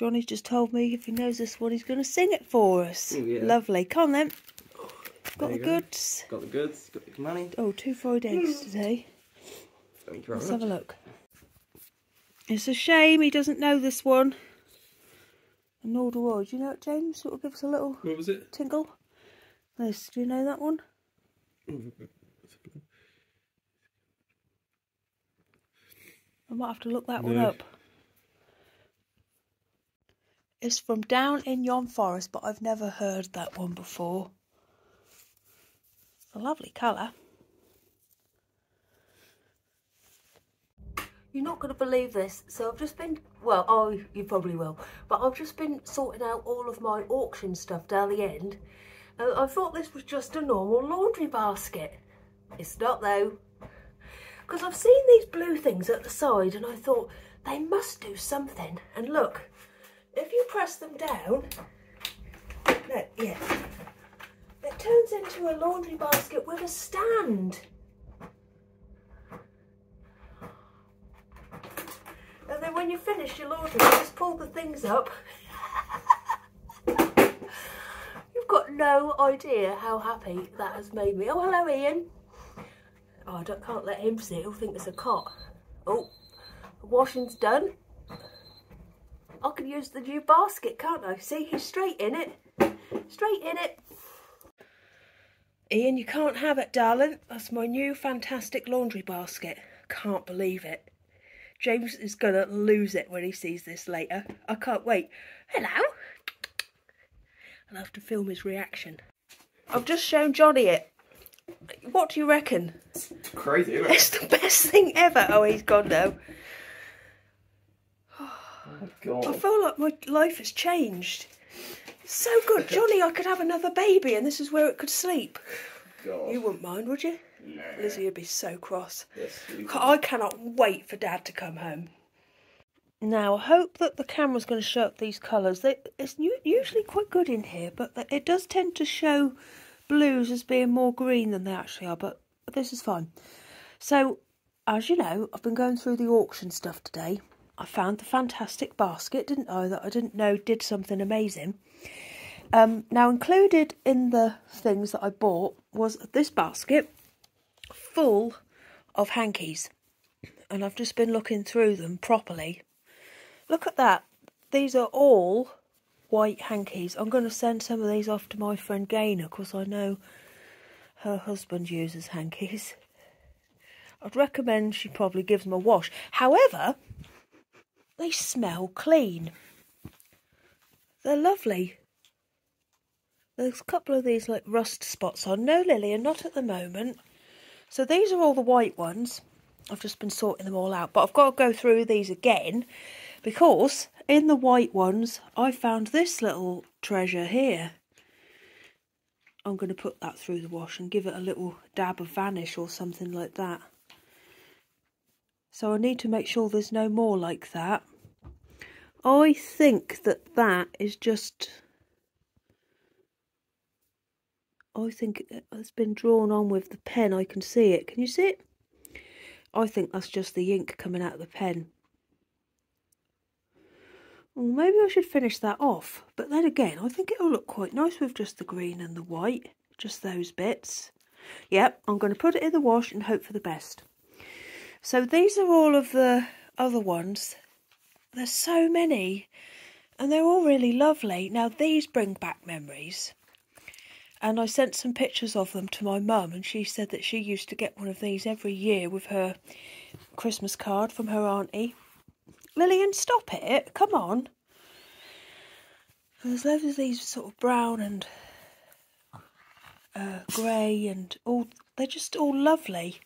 Johnny's just told me if he knows this one, he's going to sing it for us. Oh, yeah. Lovely. Come on then. Got the go. goods. Got the goods, got your money. Oh, two fried eggs today. Thank you very Let's much. have a look. It's a shame he doesn't know this one. And nor do I. Do you know it, James? Sort of give us a little What was it? tinkle. This, do you know that one? I might have to look that one up. It's from down in yon forest, but I've never heard that one before. It's a lovely colour. You're not going to believe this. So I've just been, well, oh, you probably will, but I've just been sorting out all of my auction stuff down the end. Uh, I thought this was just a normal laundry basket. It's not though. Because I've seen these blue things at the side and I thought they must do something. And look, if you press them down, no, yeah, it turns into a laundry basket with a stand. And then when you finish your laundry, you just pull the things up. You've got no idea how happy that has made me. Oh, hello, Ian. Oh, I can't let him see. He'll think it's a cot. Oh, the washing's done. I can use the new basket, can't I? See, he's straight in it. Straight in it. Ian, you can't have it, darling. That's my new fantastic laundry basket. Can't believe it. James is gonna lose it when he sees this later. I can't wait. Hello. I'll have to film his reaction. I've just shown Johnny it. What do you reckon? It's crazy, isn't It's the best thing ever. Oh, he's gone now. Oh, I feel like my life has changed. It's so good. Johnny, I could have another baby and this is where it could sleep. God. You wouldn't mind, would you? No. Lizzie would be so cross. Yes, I cannot wait for Dad to come home. Now, I hope that the camera's going to show up these colours. They, it's usually quite good in here, but it does tend to show blues as being more green than they actually are, but this is fine. So, as you know, I've been going through the auction stuff today. I found the fantastic basket, didn't I, that I didn't know did something amazing. Um, now, included in the things that I bought was this basket full of hankies. And I've just been looking through them properly. Look at that. These are all white hankies. I'm going to send some of these off to my friend Gaynor because I know her husband uses hankies. I'd recommend she probably gives them a wash. However, they smell clean. They're lovely. There's a couple of these like rust spots on. No, Lillian, not at the moment. So these are all the white ones. I've just been sorting them all out, but I've got to go through these again because in the white ones I found this little treasure here. I'm going to put that through the wash and give it a little dab of vanish or something like that. So I need to make sure there's no more like that. I think that that is just. I think it's been drawn on with the pen. I can see it. Can you see it? I think that's just the ink coming out of the pen. Well, maybe I should finish that off. But then again, I think it'll look quite nice with just the green and the white. Just those bits. Yep, I'm going to put it in the wash and hope for the best. So these are all of the other ones. There's so many. And they're all really lovely. Now, these bring back memories. And I sent some pictures of them to my mum, and she said that she used to get one of these every year with her Christmas card from her auntie. Lillian, stop it! Come on. There's loads of these sort of brown and uh, grey, and all. They're just all lovely.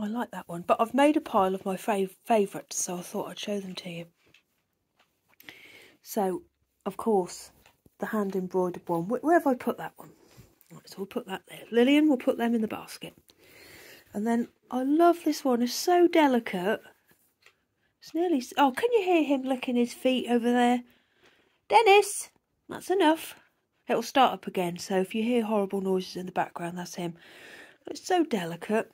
I like that one, but I've made a pile of my fav- favourites, so I thought I'd show them to you. So, of course, the hand embroidered one. Where, have I put that one? Right, so we'll put that there. Lillian will put them in the basket. And then I love this one. It's so delicate. It's nearly. Oh, can you hear him licking his feet over there? Dennis, that's enough. It'll start up again. So if you hear horrible noises in the background, that's him. It's so delicate.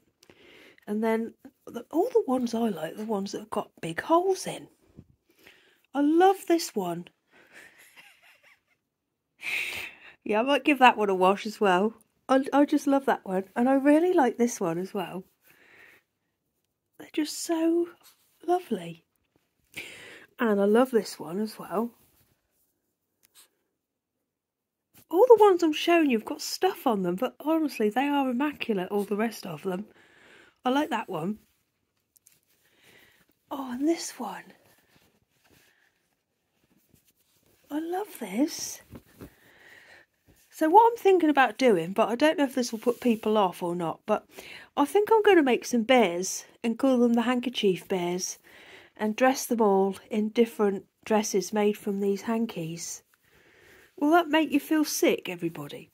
And then the, all the ones I like, the ones that have got big holes in. I love this one. yeah, I might give that one a wash as well. I, I just love that one. And I really like this one as well. They're just so lovely. And I love this one as well. All the ones I'm showing you have got stuff on them, but honestly, they are immaculate, all the rest of them. I like that one. Oh, and this one. I love this. So what I'm thinking about doing, but I don't know if this will put people off or not, but I think I'm going to make some bears and call them the handkerchief bears and dress them all in different dresses made from these hankies. Will that make you feel sick, everybody?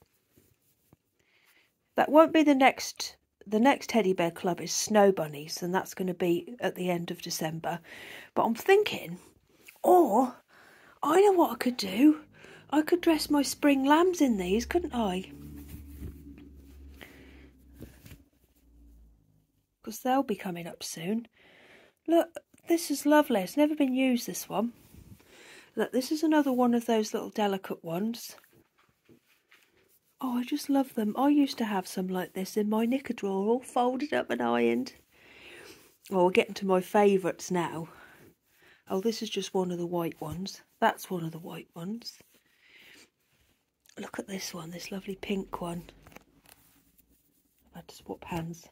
That won't be the next the next teddy bear club is snow bunnies and that's going to be at the end of December. But I'm thinking, or I know what I could do. I could dress my spring lambs in these, couldn't I? Because they'll be coming up soon. Look, this is lovely. It's never been used, this one. Look, this is another one of those little delicate ones. Oh, I just love them. I used to have some like this in my knicker drawer, all folded up and ironed. Oh, we're getting to my favourites now. Oh, this is just one of the white ones. That's one of the white ones. Look at this one, this lovely pink one. I've had to swap hands.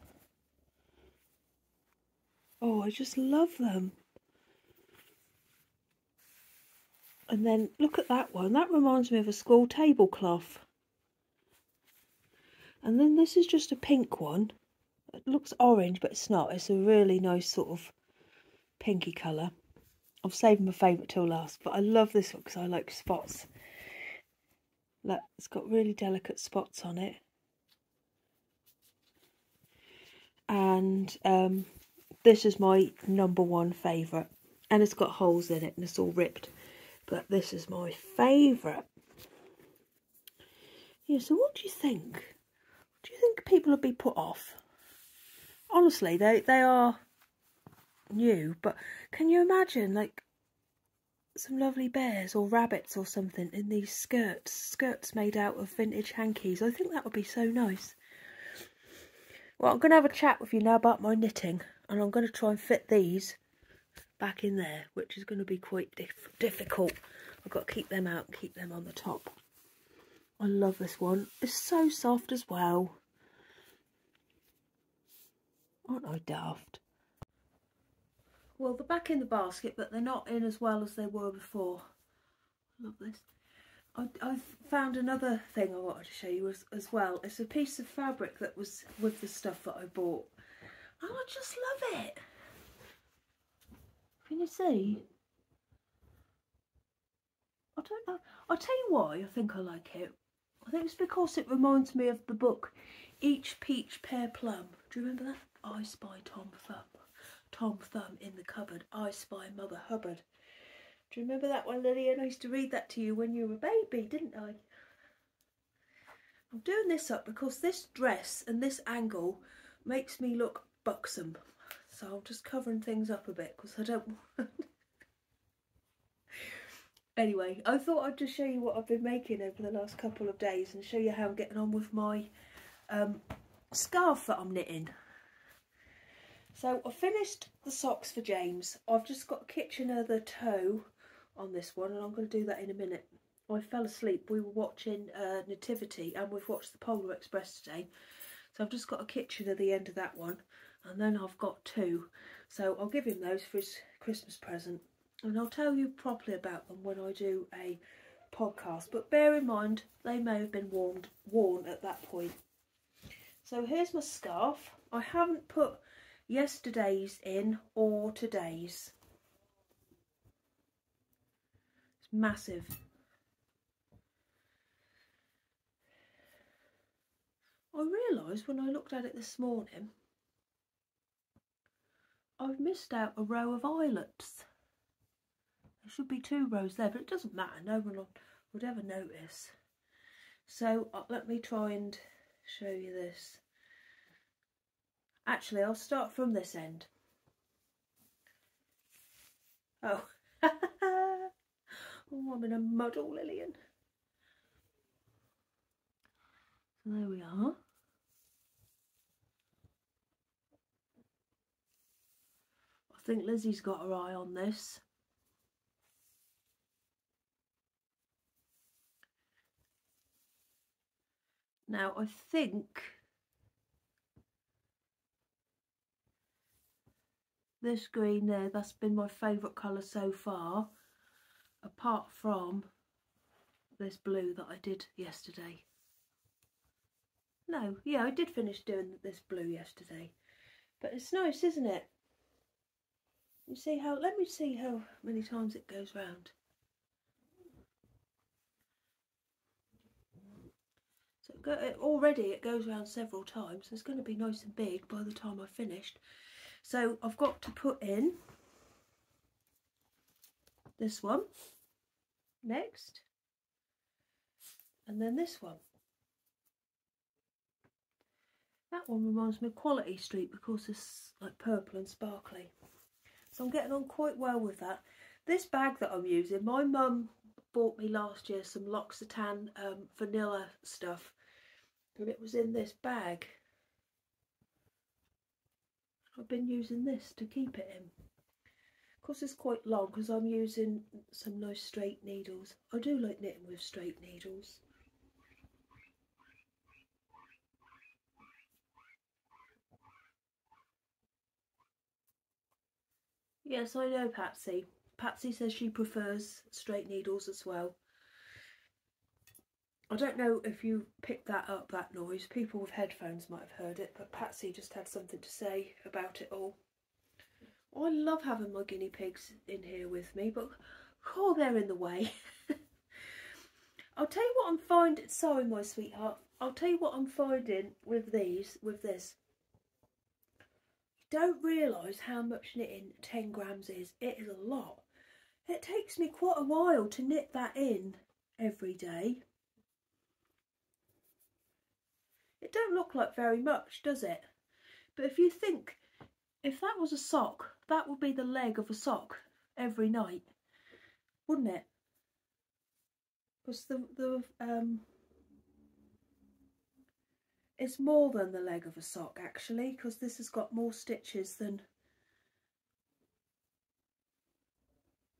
Oh, I just love them. And then look at that one. That reminds me of a school tablecloth. And then this is just a pink one. It looks orange, but it's not. It's a really nice sort of pinky colour. I've saved my favourite till last, but I love this one because I like spots. Look, it's got really delicate spots on it. And um, this is my number one favourite. And it's got holes in it and it's all ripped. But this is my favourite. Yeah, so what do you think? Do you think people would be put off? Honestly, they, they are new, but can you imagine, like, some lovely bears or rabbits or something in these skirts, skirts made out of vintage hankies? I think that would be so nice. Well, I'm going to have a chat with you now about my knitting, and I'm going to try and fit these back in there, which is going to be quite dif difficult. I've got to keep them out, keep them on the top. I love this one. It's so soft as well. Aren't I daft? Well, they're back in the basket, but they're not in as well as they were before. I love this. I, I found another thing I wanted to show you as, as well. It's a piece of fabric that was with the stuff that I bought. I just love it. Can you see? I don't know. I'll tell you why I think I like it. I think it's because it reminds me of the book Each Peach Pear Plum. Do you remember that? I Spy Tom Thumb. Tom Thumb in the cupboard. I Spy Mother Hubbard. Do you remember that one, Lillian? I used to read that to you when you were a baby, didn't I? I'm doing this up because this dress and this angle makes me look buxom. So I'm just covering things up a bit because I don't Anyway, I thought I'd just show you what I've been making over the last couple of days and show you how I'm getting on with my um, scarf that I'm knitting. So I finished the socks for James. I've just got a Kitchener the toe on this one and I'm going to do that in a minute. I fell asleep. We were watching uh, Nativity and we've watched the Polar Express today. So I've just got a Kitchener the end of that one and then I've got two. So I'll give him those for his Christmas present and I'll tell you properly about them when I do a podcast but bear in mind they may have been warmed, worn at that point. So here's my scarf. I haven't put yesterday's in or today's. It's massive. I realised when I looked at it this morning I've missed out a row of eyelets. There should be two rows there, but it doesn't matter. No one would ever notice. So uh, let me try and show you this. Actually, I'll start from this end. Oh, Oh, I'm in a muddle, Lillian. So there we are. I think Lizzie's got her eye on this. Now I think this green there, that's been my favourite colour so far, apart from this blue that I did yesterday. No, yeah, I did finish doing this blue yesterday. But it's nice, isn't it? You see how, let me see how many times it goes round. So go, already it goes around several times. It's going to be nice and big by the time I've finished. So I've got to put in this one next and then this one. That one reminds me of Quality Street because it's like purple and sparkly. So I'm getting on quite well with that. This bag that I'm using, my mum bought me last year some L'Occitane um, vanilla stuff and it was in this bag. I've been using this to keep it in. Of course it's quite long because I'm using some nice straight needles. I do like knitting with straight needles. Yes, I know Patsy. Patsy says she prefers straight needles as well. I don't know if you picked that up, that noise. People with headphones might have heard it, but Patsy just had something to say about it all. Oh, I love having my guinea pigs in here with me, but oh, they're in the way. I'll tell you what I'm finding. Sorry, my sweetheart. I'll tell you what I'm finding with these, with this. You don't realise how much knitting 10 grams is. It is a lot. It takes me quite a while to knit that in every day. It don't look like very much, does it? But if you think, if that was a sock, that would be the leg of a sock every night, wouldn't it? Because the, the um, it's more than the leg of a sock actually, because this has got more stitches than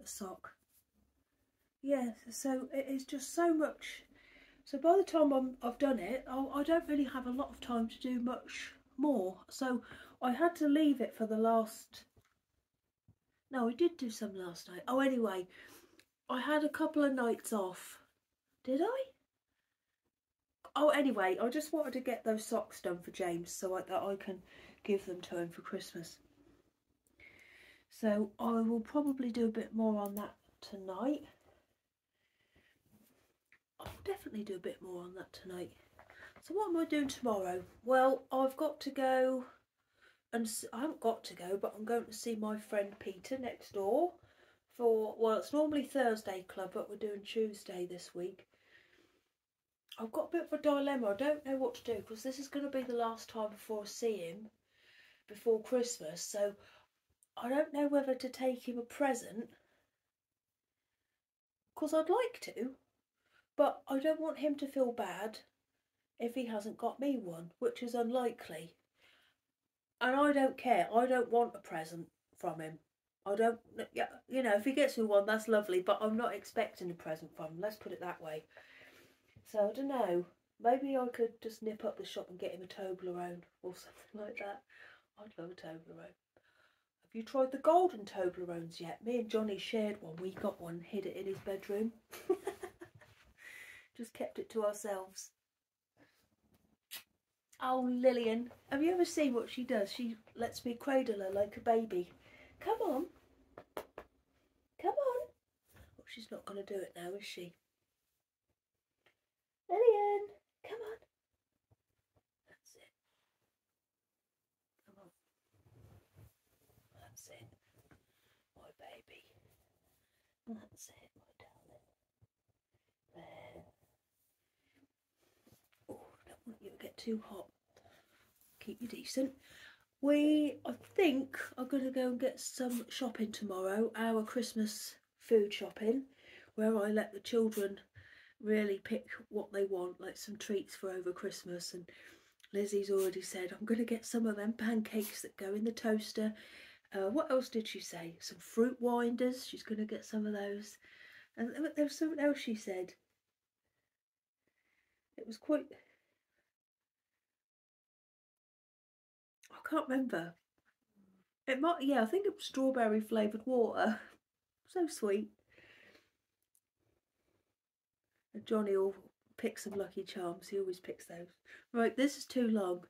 a sock. Yeah, so it is just so much so by the time I'm, I've done it, I do not really have a lot of time to do much more. So I had to leave it for the last... No, I did do some last night. Oh, anyway, I had a couple of nights off. Did I? Oh, anyway, I just wanted to get those socks done for James so I, that I can give them to him for Christmas. So I will probably do a bit more on that tonight. I'll definitely do a bit more on that tonight. So what am I doing tomorrow? Well, I've got to go and I haven't got to go, but I'm going to see my friend Peter next door for, well, it's normally Thursday club, but we're doing Tuesday this week. I've got a bit of a dilemma. I don't know what to do because this is going to be the last time before I see him before Christmas. So I don't know whether to take him a present because I'd like to, but I don't want him to feel bad if he hasn't got me one, which is unlikely. And I don't care. I don't want a present from him. I don't, you know, if he gets me one, that's lovely, but I'm not expecting a present from him. Let's put it that way. So I don't know. Maybe I could just nip up the shop and get him a Toblerone or something like that. I'd love a Toblerone. Have you tried the golden Toblerones yet? Me and Johnny shared one. We got one, hid it in his bedroom. just kept it to ourselves. Oh, Lillian, have you ever seen what she does? She lets me cradle her like a baby. Come on. Come on. Oh, she's not going to do it now, is she? Lillian, come on. That's it. Come on. That's it. My baby. That's it, my darling. There you get too hot. Keep you decent. We, I think, are going to go and get some shopping tomorrow, our Christmas food shopping. where I let the children really pick what they want, like some treats for over Christmas. And Lizzie's already said, I'm going to get some of them pancakes that go in the toaster. Uh, what else did she say? Some fruit winders. She's going to get some of those. And there was something else she said. It was quite. Can't remember. It might, yeah, I think it was strawberry flavoured water. So sweet. And Johnny will pick some Lucky Charms. He always picks those. Right, this is too long.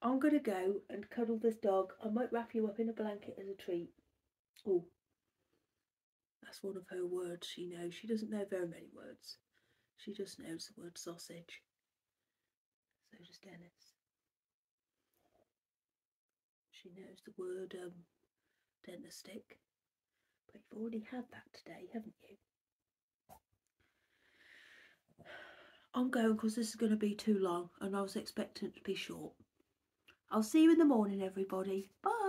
I'm going to go and cuddle this dog. I might wrap you up in a blanket as a treat. Oh, that's one of her words she knows. She doesn't know very many words. She just knows the word sausage. So does Dennis. She knows the word um, dentist stick. But you've already had that today, haven't you? I'm going because this is going to be too long and I was expecting it to be short. I'll see you in the morning, everybody. Bye.